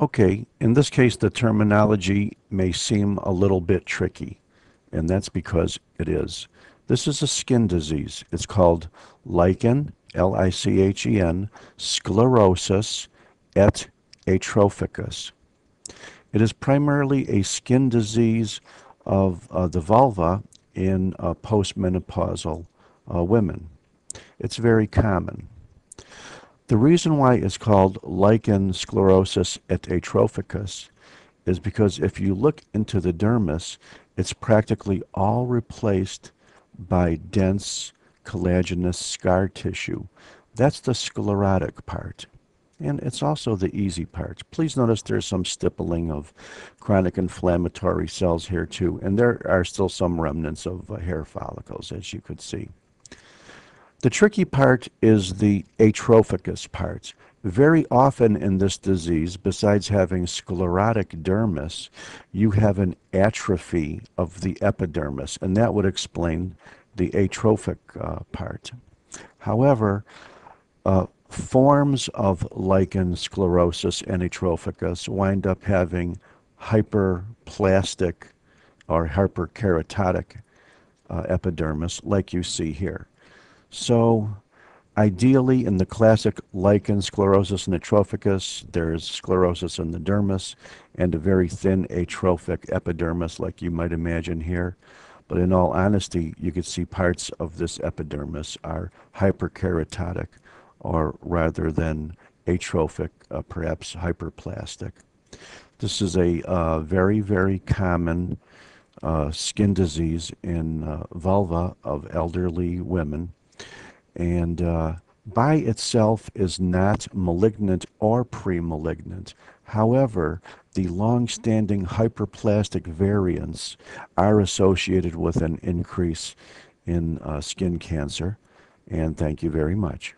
Okay, in this case, the terminology may seem a little bit tricky, and that's because it is. This is a skin disease. It's called lichen, L-I-C-H-E-N, sclerosus et atrophicus. It is primarily a skin disease of uh, the vulva in uh, postmenopausal uh, women. It's very common. The reason why it's called lichen sclerosus et atrophicus is because if you look into the dermis, it's practically all replaced by dense collagenous scar tissue. That's the sclerotic part. And it's also the easy part. Please notice there's some stippling of chronic inflammatory cells here too. And there are still some remnants of uh, hair follicles, as you could see. The tricky part is the atrophicus parts. Very often in this disease, besides having sclerotic dermis, you have an atrophy of the epidermis, and that would explain the atrophic uh, part. However, uh, forms of lichen sclerosus and atrophicus wind up having hyperplastic or hyperkeratotic uh, epidermis, like you see here. So ideally in the classic lichen and atrophicus, there's sclerosis in the dermis and a very thin atrophic epidermis like you might imagine here. But in all honesty, you could see parts of this epidermis are hyperkeratotic or rather than atrophic, uh, perhaps hyperplastic. This is a uh, very, very common uh, skin disease in uh, vulva of elderly women and uh, by itself is not malignant or premalignant. However, the long-standing hyperplastic variants are associated with an increase in uh, skin cancer. And thank you very much.